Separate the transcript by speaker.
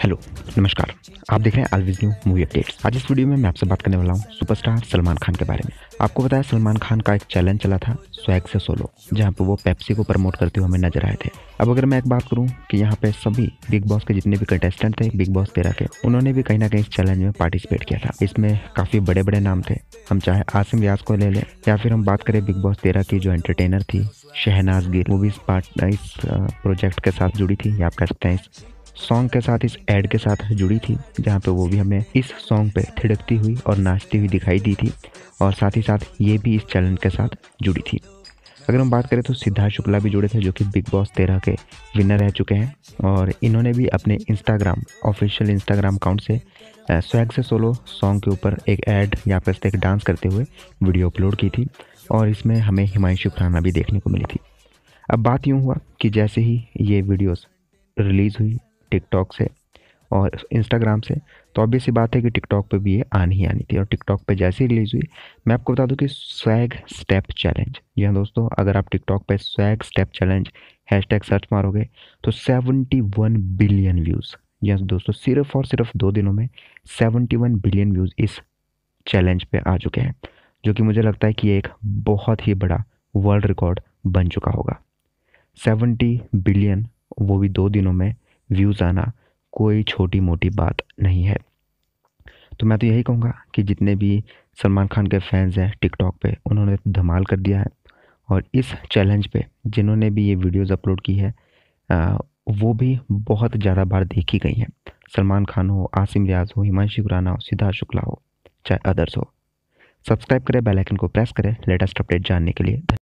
Speaker 1: Hello, नमस्कार। आप देख रहे हैं अलविज न्यू मूवी अपडेट्स आज इस वीडियो में मैं आपसे बात करने वाला हूँ सुपरस्टार सलमान खान के बारे में। आपको बताया सलमान खान का एक चैलेंज चला था स्वैग से सोलो जहाँ पे वो पेप्सी को प्रमोट करते हुए हमें नज़र आए थे। अब अगर मैं एक बात करूँ कि यहाँ पे सभी बिग बॉस के जितने भी कंटेस्टेंट थे बिग बॉस तेरह के, उन्होंने भी कहीं ना कहीं इस चैलेंज में पार्टिसिपेट किया था। इसमें काफ़ी बड़े बड़े नाम थे। हम चाहे आसिम व्यास को ले लें, या फिर हम बात करें बिग बॉस तेरह की जो एंटरटेनर थी, शहनाज गिर वो भी इस पार्ट इस प्रोजेक्ट के साथ जुड़ी थी। या आप कह सकते हैं सॉन्ग के साथ, इस एड के साथ जुड़ी थी, जहाँ पे वो भी हमें इस सॉन्ग पे थिड़कती हुई और नाचती हुई दिखाई दी थी और साथ ही साथ ये भी इस चैलेंज के साथ जुड़ी थी। अगर हम बात करें तो सिद्धार्थ शुक्ला भी जुड़े थे, जो कि बिग बॉस तेरह के विनर रह चुके हैं और इन्होंने भी अपने इंस्टाग्राम ऑफिशियल इंस्टाग्राम अकाउंट से स्वैग से सोलो सॉन्ग के ऊपर एक ऐड या फिर एक डांस करते हुए वीडियो अपलोड की थी और इसमें हमें हिमांशु खुराना भी देखने को मिली थी। अब बात यूँ हुआ कि जैसे ही ये वीडियोस रिलीज़ हुई टिकटॉक से और इंस्टाग्राम से तो ऑब्वियस सी बात है कि टिकटॉक पे भी ये आनी ही आनी थी और टिकटॉक पे जैसे ही रिलीज़ हुई, मैं आपको बता दूँ कि स्वैग स्टेप चैलेंज जी हाँ दोस्तों, अगर आप टिकटॉक पे swag step challenge hashtag search मारोगे तो 71 बिलियन व्यूज़ जी हाँ दोस्तों, सिर्फ़ और सिर्फ़ दो दिनों में 71 बिलियन व्यूज़ इस चैलेंज पर आ चुके हैं, जो कि मुझे लगता है कि एक बहुत ही बड़ा वर्ल्ड रिकॉर्ड बन चुका होगा। सेवेंटी बिलियन वो भी दो दिनों में व्यूज़ आना कोई छोटी मोटी बात नहीं है। तो मैं तो यही कहूँगा कि जितने भी सलमान खान के फैंस हैं टिकटॉक पे उन्होंने धमाल कर दिया है। और इस चैलेंज पे जिन्होंने भी ये वीडियोस अपलोड की है आ, वो भी बहुत ज़्यादा बार देखी गई हैं। सलमान खान हो आसिम रियाज हो हिमांशु खुराना हो सिद्धार्थ शुक्ला हो चाहे अदर्स हो। सब्सक्राइब करें बेल आइकन को प्रेस करें लेटेस्ट अपडेट जानने के लिए।